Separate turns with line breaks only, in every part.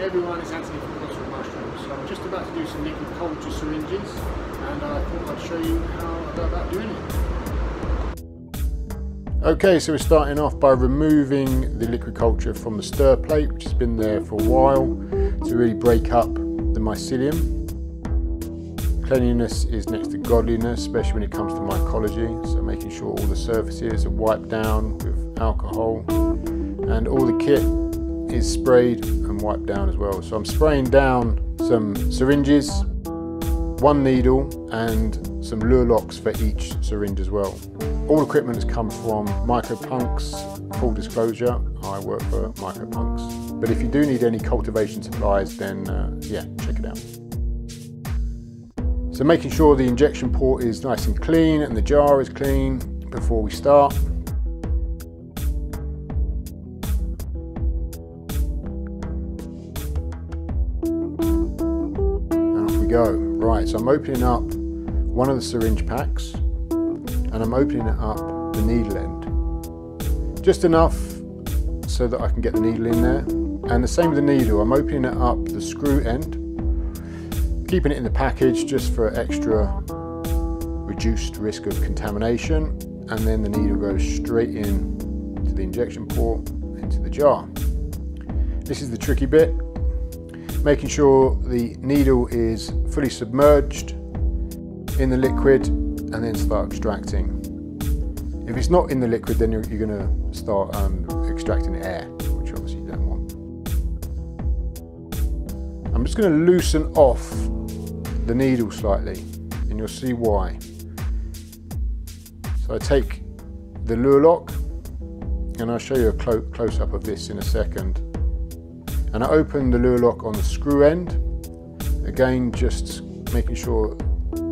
everyone, it's Anthony from Cotswold Mushrooms. So I'm just about to do some liquid culture syringes and I thought I'd show you how I go about doing it.
Okay, so we're starting off by removing the liquid culture from the stir plate, which has been there for a while, to really break up the mycelium. Cleanliness is next to godliness, especially when it comes to mycology, so making sure all the surfaces are wiped down with alcohol and all the kit is sprayed and wiped down as well. So I'm spraying down some syringes, one needle and some Luer locks for each syringe as well. All equipment has come from Mycopunks. full disclosure, I work for Mycopunks. But if you do need any cultivation supplies then uh, yeah, check it out. So making sure the injection port is nice and clean and the jar is clean before we start. Go. Right, so I'm opening up one of the syringe packs and I'm opening it up the needle end. Just enough so that I can get the needle in there. And the same with the needle, I'm opening it up the screw end, keeping it in the package just for extra reduced risk of contamination. And then the needle goes straight in to the injection port into the jar. This is the tricky bit making sure the needle is fully submerged in the liquid and then start extracting. If it's not in the liquid then you're, you're going to start um, extracting air, which obviously you don't want. I'm just going to loosen off the needle slightly and you'll see why. So I take the Luer lock and I'll show you a clo close up of this in a second and I open the Luer lock on the screw end. Again just making sure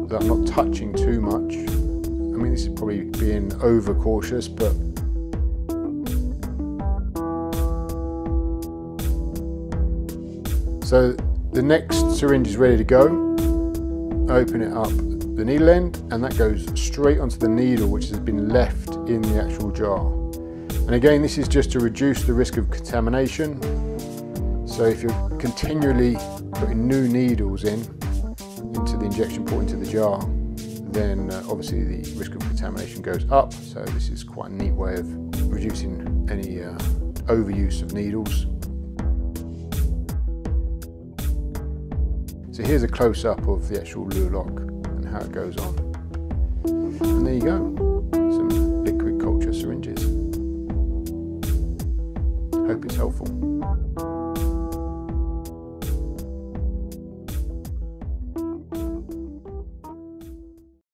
that I'm not touching too much. I mean this is probably being over cautious but so the next syringe is ready to go. Open it up the needle end and that goes straight onto the needle which has been left in the actual jar. And again this is just to reduce the risk of contamination so if you're continually putting new needles in into the injection port into the jar, then uh, obviously the risk of contamination goes up. So this is quite a neat way of reducing any uh, overuse of needles. So here's a close-up of the actual Luer lock and how it goes on. And there you go, some liquid culture syringes. Hope it's helpful.